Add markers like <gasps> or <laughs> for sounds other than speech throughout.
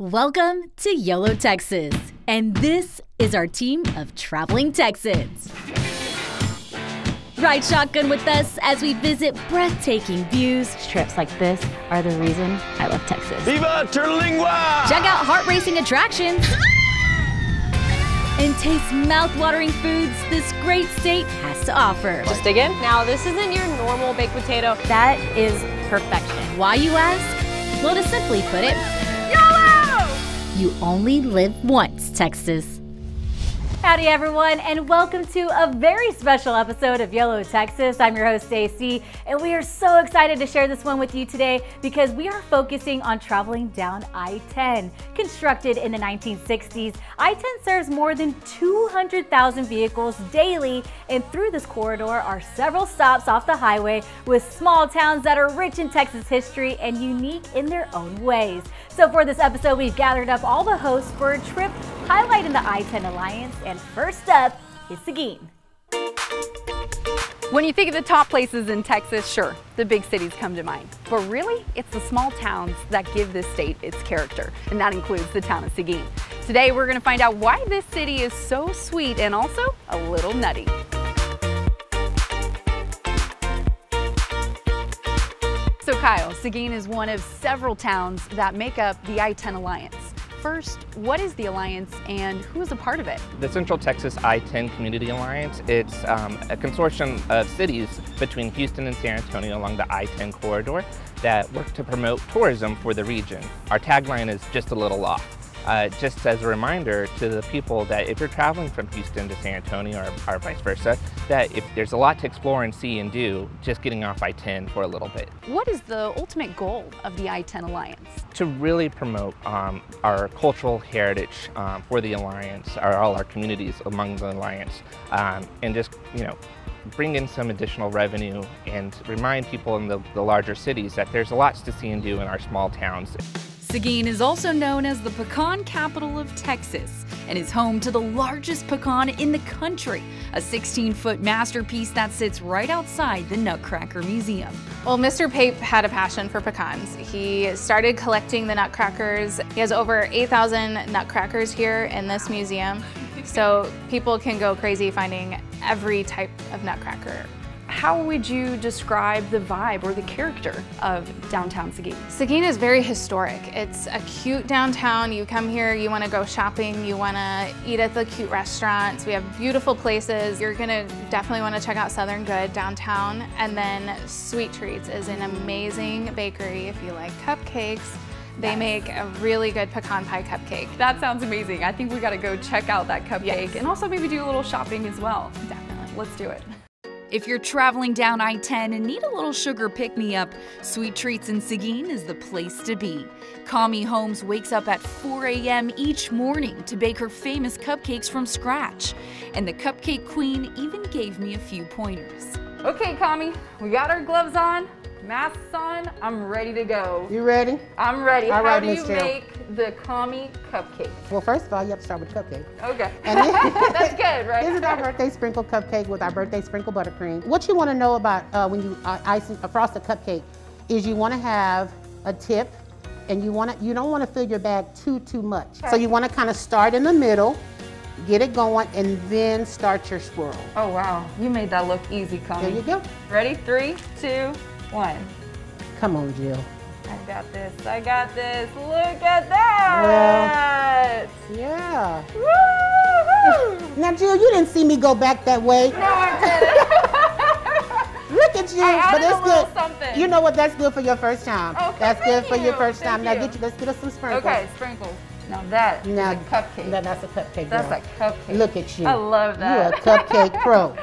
Welcome to YOLO, Texas, and this is our team of traveling Texans. Ride shotgun with us as we visit breathtaking views. Trips like this are the reason I love Texas. Viva Terlingua! Check out heart racing attractions. and taste mouth-watering foods this great state has to offer. Just dig in. Now, this isn't your normal baked potato. That is perfection. Why, you ask? Well, to simply put it, you only live once, Texas. Howdy, everyone, and welcome to a very special episode of YOLO Texas. I'm your host, Stacy, and we are so excited to share this one with you today because we are focusing on traveling down I 10. Constructed in the 1960s, I 10 serves more than 200,000 vehicles daily, and through this corridor are several stops off the highway with small towns that are rich in Texas history and unique in their own ways. So, for this episode, we've gathered up all the hosts for a trip highlighting the I 10 Alliance and first up is Seguin. When you think of the top places in Texas, sure, the big cities come to mind. But really, it's the small towns that give this state its character, and that includes the town of Seguin. Today, we're going to find out why this city is so sweet and also a little nutty. So Kyle, Seguin is one of several towns that make up the I-10 Alliance. First, what is the Alliance and who is a part of it? The Central Texas I-10 Community Alliance, it's um, a consortium of cities between Houston and San Antonio along the I-10 corridor that work to promote tourism for the region. Our tagline is just a little off uh, just as a reminder to the people that if you're traveling from Houston to San Antonio or, or, vice versa, that if there's a lot to explore and see and do, just getting off I-10 for a little bit. What is the ultimate goal of the I-10 Alliance? To really promote um, our cultural heritage um, for the Alliance, or all our communities among the Alliance, um, and just, you know, bring in some additional revenue and remind people in the, the larger cities that there's lots to see and do in our small towns. Seguin is also known as the pecan capital of Texas and is home to the largest pecan in the country, a 16 foot masterpiece that sits right outside the Nutcracker Museum. Well, Mr. Pape had a passion for pecans. He started collecting the nutcrackers. He has over 8,000 nutcrackers here in this museum. So people can go crazy finding every type of nutcracker how would you describe the vibe or the character of downtown Seguin? Seguin is very historic. It's a cute downtown. You come here, you want to go shopping, you want to eat at the cute restaurants. We have beautiful places. You're going to definitely want to check out Southern Good downtown. And then Sweet Treats is an amazing bakery if you like cupcakes. They yes. make a really good pecan pie cupcake. That sounds amazing. I think we got to go check out that cupcake yes. and also maybe do a little shopping as well. Definitely. Let's do it. If you're traveling down I 10 and need a little sugar pick me up, Sweet Treats in Seguin is the place to be. Kami Holmes wakes up at 4 a.m. each morning to bake her famous cupcakes from scratch. And the Cupcake Queen even gave me a few pointers. Okay, Kami, we got our gloves on masks on. I'm ready to go. You ready? I'm ready. All How right, do you Ms. make the Kami cupcake? Well, first of all, you have to start with cupcake. Okay. Then, <laughs> <laughs> That's good, right? This is our birthday sprinkle cupcake with our birthday sprinkle buttercream. What you want to know about uh, when you uh, ice a cupcake is you want to have a tip and you want to you don't want to fill your bag too too much. Okay. So you want to kind of start in the middle get it going, and then start your swirl. Oh, wow. You made that look easy, Kami. There you go. Ready? Three, two, one. Come on, Jill. I got this. I got this. Look at that. Well, yeah. Now, Jill, you didn't see me go back that way. No, I didn't. <laughs> Look at you. I but it's good. Something. You know what? That's good for your first time. Oh, okay, that's good for you. your first thank time. You. Now get you. Let's get us some sprinkles. Okay, sprinkles. Now that now, is a cupcake. That, that's a cupcake. That's girl. a cupcake. Look at you. I love that. You're a cupcake <laughs> pro.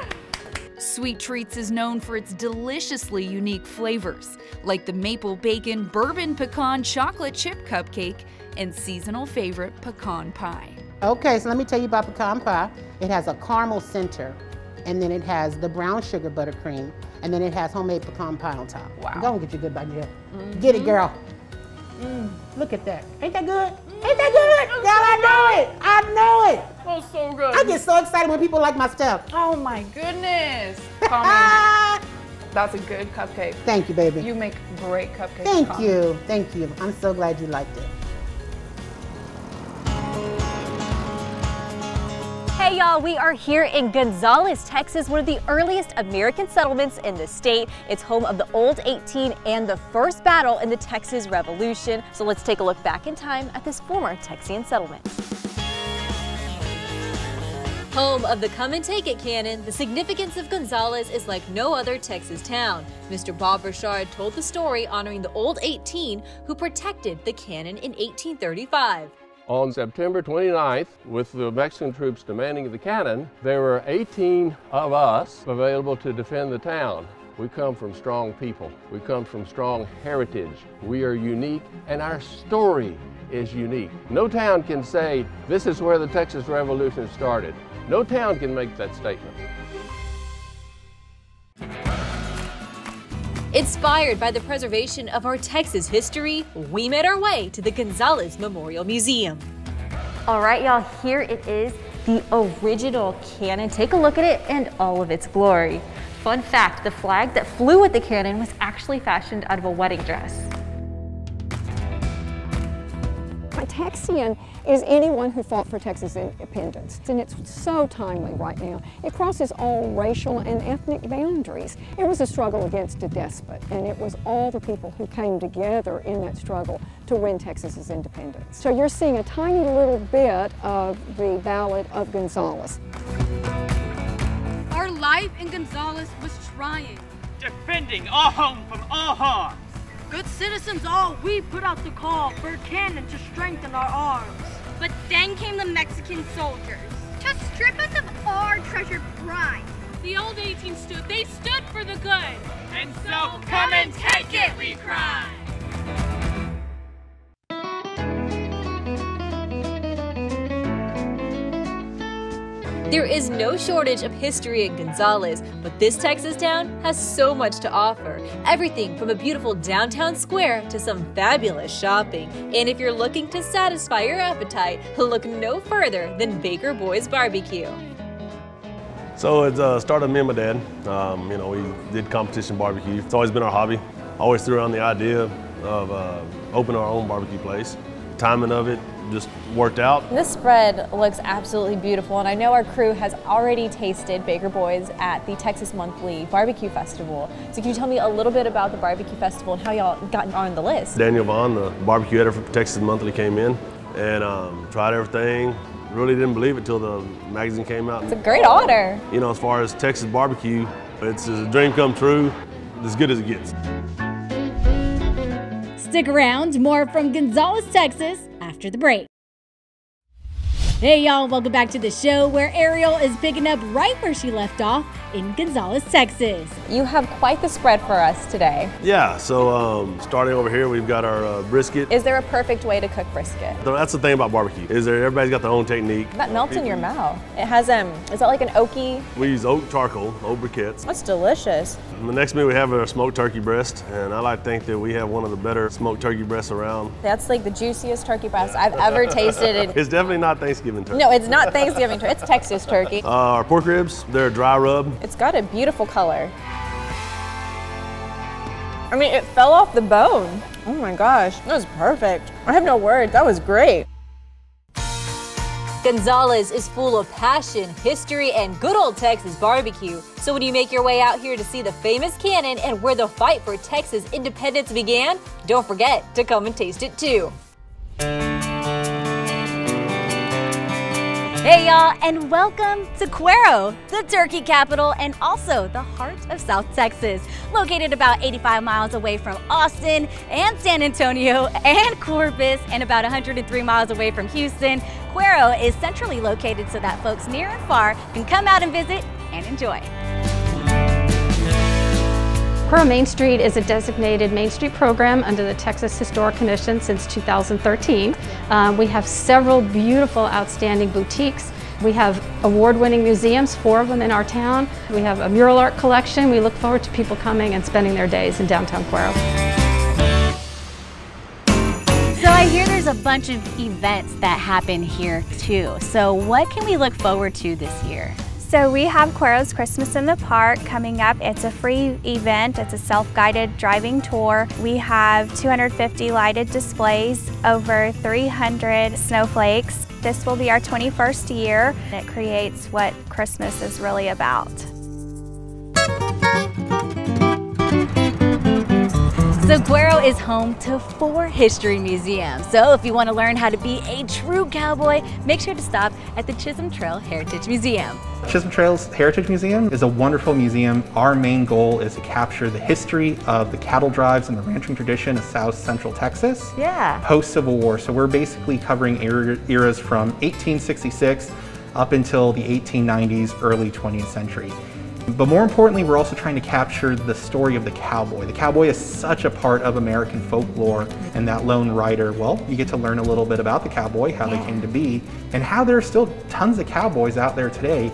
Sweet Treats is known for its deliciously unique flavors, like the maple bacon bourbon pecan chocolate chip cupcake and seasonal favorite pecan pie. Okay, so let me tell you about pecan pie. It has a caramel center, and then it has the brown sugar buttercream, and then it has homemade pecan pie on top. Wow. Go and get your good bite, Jill. Mm -hmm. Get it, girl. Mm. Look at that. Ain't that good? Ain't that good? Girl, I know it. I know it. Oh, so good. I get so excited when people like my stuff. Oh my goodness. <laughs> That's a good cupcake. Thank you, baby. You make great cupcakes. Thank you. Thank you. I'm so glad you liked it. Hey y'all, we are here in Gonzales, Texas, one of the earliest American settlements in the state. It's home of the Old 18 and the first battle in the Texas Revolution. So let's take a look back in time at this former Texian settlement. Home of the Come and Take It cannon, the significance of Gonzales is like no other Texas town. Mr. Bob Richard told the story honoring the Old 18 who protected the cannon in 1835. On September 29th, with the Mexican troops demanding the cannon, there were 18 of us available to defend the town. We come from strong people. We come from strong heritage. We are unique, and our story is unique. No town can say, this is where the Texas Revolution started. No town can make that statement. Inspired by the preservation of our Texas history, we made our way to the Gonzales Memorial Museum. All right, y'all, here it is, the original cannon. Take a look at it and all of its glory. Fun fact, the flag that flew with the cannon was actually fashioned out of a wedding dress. Texian is anyone who fought for Texas independence. And it's so timely right now. It crosses all racial and ethnic boundaries. It was a struggle against a despot, and it was all the people who came together in that struggle to win Texas's independence. So you're seeing a tiny little bit of the Ballad of Gonzales. Our life in Gonzales was trying. Defending our home from all harm. Good citizens all, we put out the call for cannon to strengthen our arms. But then came the Mexican soldiers to strip us of our treasured pride. The old 18 stood, they stood for the good. And so come and take it, we cry. There is no shortage of history in Gonzales, but this Texas town has so much to offer. Everything from a beautiful downtown square to some fabulous shopping. And if you're looking to satisfy your appetite, look no further than Baker Boys Barbecue. So it uh, started me and my dad. Um, you know, we did competition barbecue. It's always been our hobby. Always threw around the idea of uh, opening our own barbecue place. Timing of it just worked out. This spread looks absolutely beautiful, and I know our crew has already tasted Baker Boys at the Texas Monthly Barbecue Festival. So can you tell me a little bit about the barbecue festival and how y'all got on the list? Daniel Vaughn, the barbecue editor for Texas Monthly, came in and um, tried everything. Really didn't believe it till the magazine came out. It's a great honor. You know, as far as Texas barbecue, it's a dream come true, as good as it gets. Stick around, more from Gonzales, Texas after the break. Hey y'all, welcome back to the show where Ariel is picking up right where she left off in Gonzales, Texas. You have quite the spread for us today. Yeah, so um, starting over here, we've got our uh, brisket. Is there a perfect way to cook brisket? That's the thing about barbecue, is there everybody's got their own technique. That melts in your mouth. It has, um, is that like an oaky? We use oak charcoal, oak briquettes. That's delicious. And the next meal we have is our smoked turkey breast, and I like to think that we have one of the better smoked turkey breasts around. That's like the juiciest turkey breast I've ever tasted. <laughs> it's definitely not Thanksgiving turkey. No, it's not Thanksgiving turkey, it's Texas turkey. <laughs> Uh, our pork ribs, they're dry rub. It's got a beautiful color. I mean, it fell off the bone. Oh my gosh, that was perfect. I have no words, that was great. Gonzales is full of passion, history, and good old Texas barbecue. So when you make your way out here to see the famous cannon and where the fight for Texas independence began, don't forget to come and taste it too. Hey y'all, and welcome to Cuero, the turkey capital and also the heart of South Texas. Located about 85 miles away from Austin and San Antonio and Corpus and about 103 miles away from Houston, Cuero is centrally located so that folks near and far can come out and visit and enjoy. Cuero Main Street is a designated Main Street program under the Texas Historic Commission since 2013. Um, we have several beautiful, outstanding boutiques. We have award-winning museums, four of them in our town. We have a mural art collection. We look forward to people coming and spending their days in downtown Cuero. So I hear there's a bunch of events that happen here too. So what can we look forward to this year? So we have Cuero's Christmas in the Park coming up. It's a free event. It's a self-guided driving tour. We have 250 lighted displays, over 300 snowflakes. This will be our 21st year. It creates what Christmas is really about. So Cuero is home to four history museums. So if you want to learn how to be a true cowboy, make sure to stop at the Chisholm Trail Heritage Museum. Chisholm Trails Heritage Museum is a wonderful museum. Our main goal is to capture the history of the cattle drives and the ranching tradition of South Central Texas. Yeah. Post-Civil War. So we're basically covering er-, eras from 1866 up until the 1890s, early 20th century. But more importantly, we're also trying to capture the story of the cowboy. The cowboy is such a part of American folklore, and that lone rider, well, you get to learn a little bit about the cowboy, how they came to be, and how there are still tons of cowboys out there today.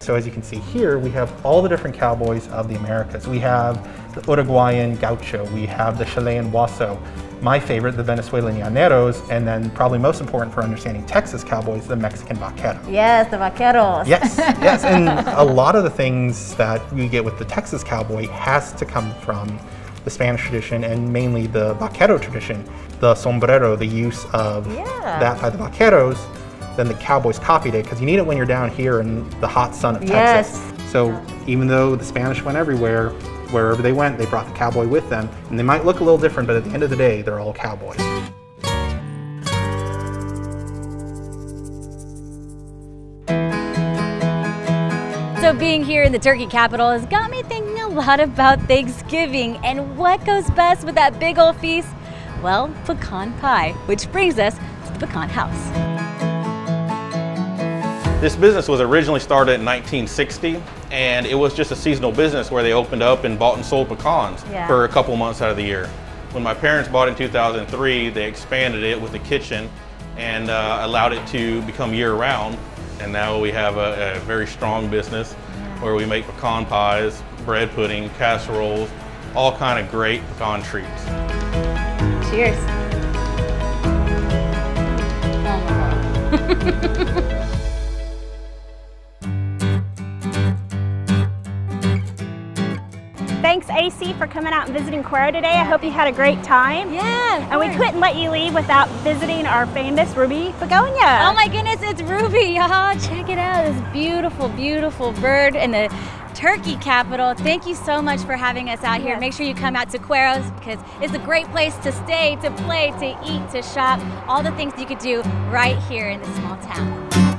So as you can see here, we have all the different cowboys of the Americas. We have the Uruguayan gaucho, we have the Chilean huaso, my favorite, the Venezuelan llaneros, and then probably most important for understanding Texas cowboys, the Mexican vaquero. Yes, the vaqueros. Yes, <laughs> yes, and a lot of the things that you get with the Texas cowboy has to come from the Spanish tradition and mainly the vaquero tradition. The sombrero, the use of yeah. that by the vaqueros, then the cowboys copied it because you need it when you're down here in the hot sun of Texas. Yes. So even though the Spanish went everywhere, wherever they went, they brought the cowboy with them. And they might look a little different, but at the end of the day, they're all cowboys. So being here in the turkey capital has got me thinking a lot about Thanksgiving and what goes best with that big old feast? Well, pecan pie, which brings us to the pecan house. This business was originally started in 1960 and it was just a seasonal business where they opened up and bought and sold pecans yeah. for a couple months out of the year. When my parents bought in 2003, they expanded it with a kitchen and uh, allowed it to become year round. And now we have a, a very strong business yeah. where we make pecan pies, bread pudding, casseroles, all kind of great pecan treats. Cheers. <laughs> Thanks, AC, for coming out and visiting Cuero today. I hope you had a great time. Yeah. And we couldn't let you leave without visiting our famous Ruby begonia. Oh my goodness, it's Ruby, <laughs> y'all. Check it out. This beautiful, beautiful bird in the turkey capital. Thank you so much for having us out here. Yes. Make sure you come out to Cuero's because it's a great place to stay, to play, to eat, to shop, all the things you could do right here in this small town.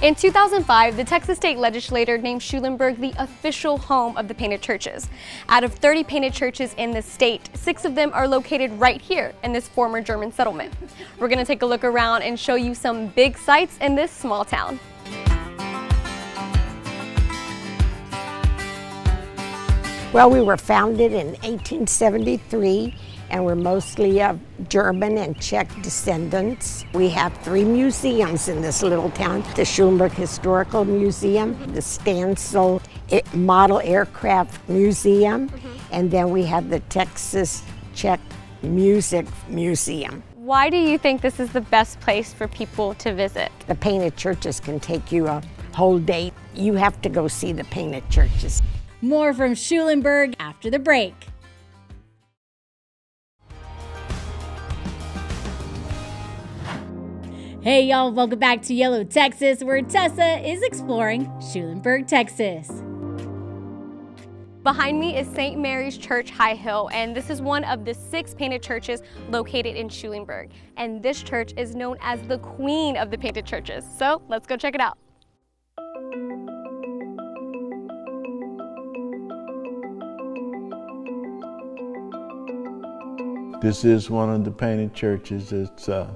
In 2005, the Texas state legislature named Schulenburg the official home of the painted churches. Out of 30 painted churches in the state, six of them are located right here in this former German settlement. We're going to take a look around and show you some big sights in this small town. Well, we were founded in 1873 and we're mostly of German and Czech descendants. We have three museums in this little town the Schulenburg Historical Museum, the Stanzel Model Aircraft Museum, mm-hmm. and then we have the Texas Czech Music Museum. Why do you think this is the best place for people to visit? The painted churches can take you a whole day. You have to go see the painted churches. More from Schulenburg after the break. Hey y'all, welcome back to YOLO, Texas, where Tessa is exploring Schulenburg, Texas. Behind me is St. Mary's Church High Hill, and this is one of the six painted churches located in Schulenburg. And this church is known as the queen of the painted churches. So let's go check it out. This is one of the painted churches. It's uh,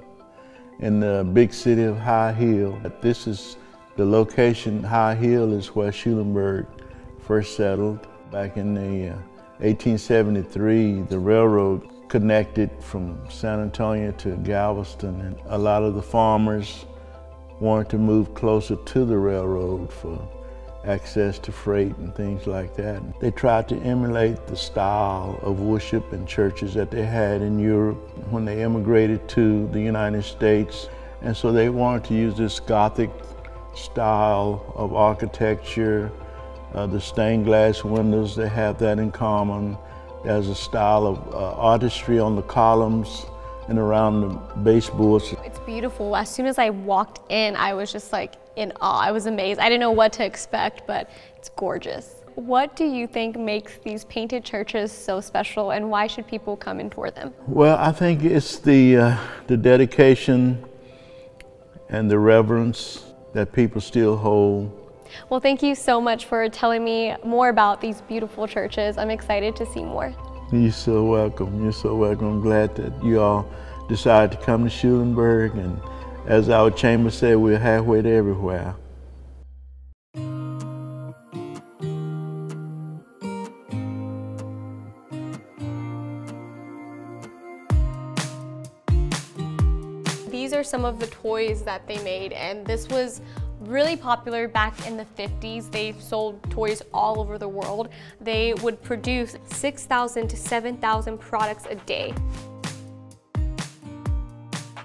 in the big city of High Hill. This is the location, High Hill is where Schulenburg first settled. Back in the uh, 1873, the railroad connected from San Antonio to Galveston, and a lot of the farmers wanted to move closer to the railroad for access to freight and things like that. They tried to emulate the style of worship and churches that they had in Europe when they immigrated to the United States. And so they wanted to use this Gothic style of architecture. Uh, the stained glass windows, they have that in common. There's a style of uh, artistry on the columns and around the baseboards. It's beautiful. As soon as I walked in, I was just like in awe. I was amazed. I didn't know what to expect, but it's gorgeous. What do you think makes these painted churches so special and why should people come and tour them? Well, I think it's the, uh, the dedication and the reverence that people still hold. Well, thank you so much for telling me more about these beautiful churches. I'm excited to see more. You're so welcome. You're so welcome. I'm glad that you all decided to come to Schulenburg. And as our chamber said, we're halfway to everywhere. These are some of the toys that they made, and this was really popular back in the 50s. They sold toys all over the world. They would produce 6,000 to 7,000 products a day.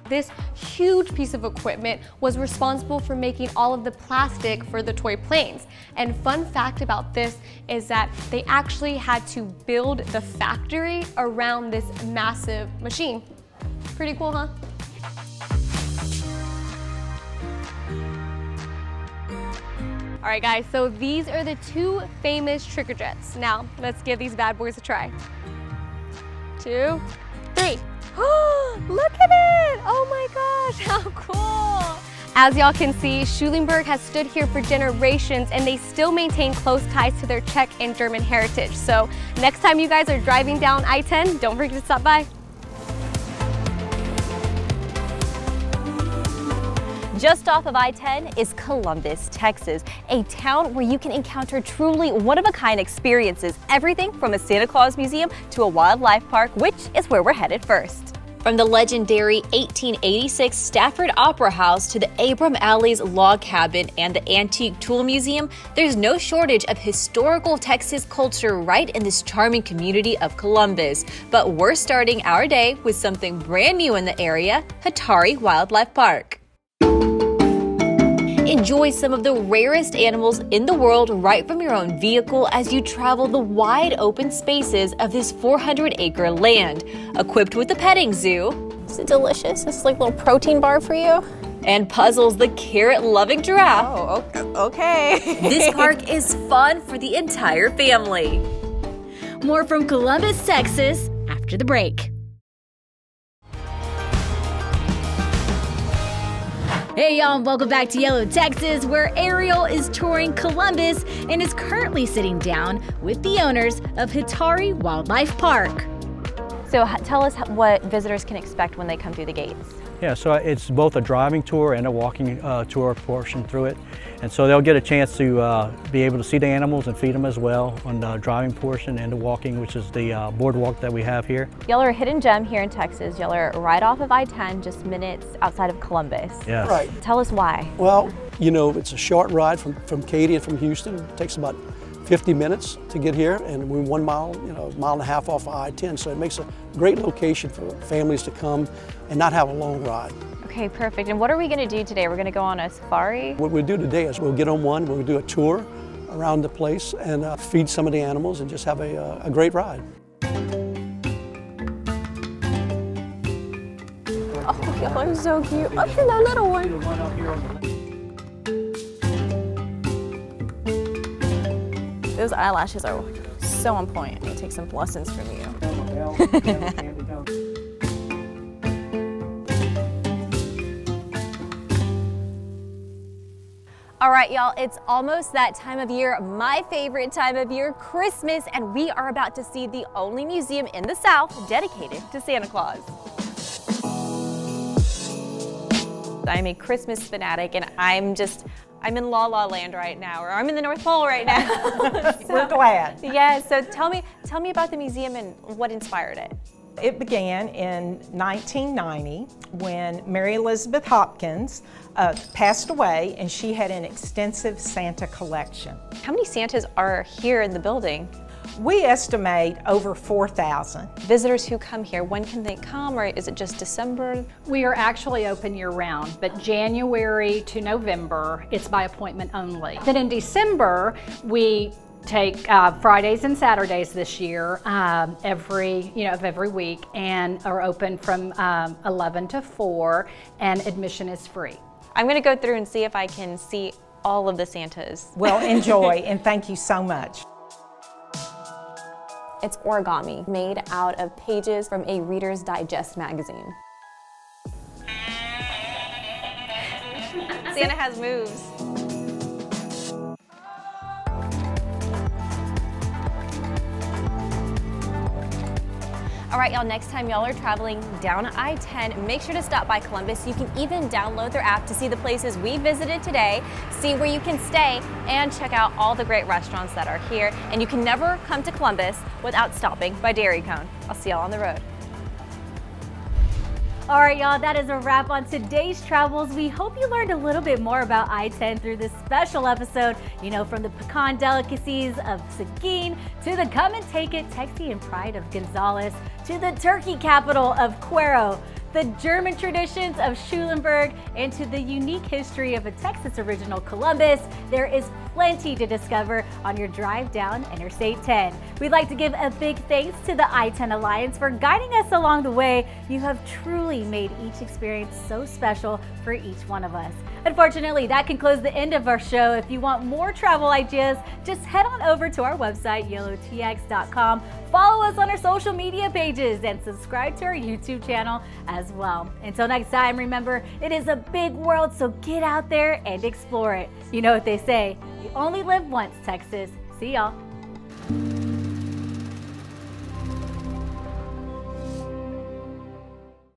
This huge piece of equipment was responsible for making all of the plastic for the toy planes. And fun fact about this is that they actually had to build the factory around this massive machine. Pretty cool, huh? All right guys, so these are the two famous Tricker Jets. Now, let's give these bad boys a try. Two, three. <gasps> Look at it! Oh my gosh, how cool! As y'all can see, Schulenburg has stood here for generations and they still maintain close ties to their Czech and German heritage. So next time you guys are driving down I-10, don't forget to stop by. Just off of I-10 is Columbus, Texas, a town where you can encounter truly one-of-a-kind experiences, everything from a Santa Claus museum to a wildlife park, which is where we're headed first. From the legendary 1886 Stafford Opera House to the Abram Alley's log cabin and the Antique Tool Museum, there's no shortage of historical Texas culture right in this charming community of Columbus. But we're starting our day with something brand new in the area, Hatari Wildlife Park. Enjoy some of the rarest animals in the world right from your own vehicle as you travel the wide open spaces of this 400 acre land. Equipped with a petting zoo. Is it delicious? Is like a little protein bar for you. And puzzles the carrot loving giraffe. Oh, okay. <laughs> this park is fun for the entire family. More from Columbus, Texas after the break. Hey y'all, and welcome back to YOLO, Texas, where Ariel is touring Columbus and is currently sitting down with the owners of Hatari Wildlife Park. So tell us what visitors can expect when they come through the gates. Yeah, so it's both a driving tour and a walking uh, tour portion through it. And so they'll get a chance to uh, be able to see the animals and feed them as well on the driving portion and the walking, which is the uh, boardwalk that we have here. Y'all are a hidden gem here in Texas. Y'all are right off of I-10, just minutes outside of Columbus. Yes. Right. Tell us why. Well, you know, it's a short ride from, from Katy and from Houston. It takes about 50 minutes to get here and we're one mile, you know, mile and a half off of I-10. So it makes a great location for families to come and not have a long ride. Okay, perfect. And what are we going to do today? We're going to go on a safari? What we'll do today is we'll get on one, we'll do a tour around the place and uh, feed some of the animals and just have a, uh, a great ride. Oh, <laughs> y'all are so cute. Look at that little one. Those eyelashes are so on point. I need to take some lessons from you. <laughs> All right, y'all, it's almost that time of year, my favorite time of year, Christmas, and we are about to see the only museum in the South dedicated to Santa Claus. I'm a Christmas fanatic, and I'm just, I'm in La La Land right now, or I'm in the North Pole right now. so, <laughs> <laughs> We're glad. Yeah, so tell me, tell me about the museum and what inspired it. It began in 1990 when Mary Elizabeth Hopkins uh, passed away and she had an extensive Santa collection. How many Santas are here in the building? We estimate over 4,000. Visitors who come here, when can they come or is it just December? We are actually open year round, but January to November, it's by appointment only. Then in December, we take uh, Fridays and Saturdays this year, um, every you know of every week, and are open from um, 11 to 4, and admission is free. I'm going to go through and see if I can see all of the Santas. Well, enjoy, <laughs> and thank you so much. It's origami, made out of pages from a Reader's Digest magazine. Santa has moves. All right, y'all, next time y'all are traveling down I-10, make sure to stop by Columbus. You can even download their app to see the places we visited today, see where you can stay, and check out all the great restaurants that are here. And you can never come to Columbus without stopping by Dairy Cone. I'll see y'all on the road. All right, y'all, that is a wrap on today's travels. We hope you learned a little bit more about I-10 through this special episode. You know, from the pecan delicacies of Seguin to the come and take it Texian pride of Gonzales to the turkey capital of Cuero the German traditions of Schulenburg, and to the unique history of a Texas original Columbus, there is plenty to discover on your drive down Interstate 10. We'd like to give a big thanks to the I-10 Alliance for guiding us along the way. You have truly made each experience so special for each one of us. Unfortunately, that concludes the end of our show. If you want more travel ideas, just head on over to our website, yolotx.com. Follow us on our social media pages and subscribe to our YouTube channel as well. Until next time, remember, it is a big world, so get out there and explore it. You know what they say, you only live once, Texas. See y'all.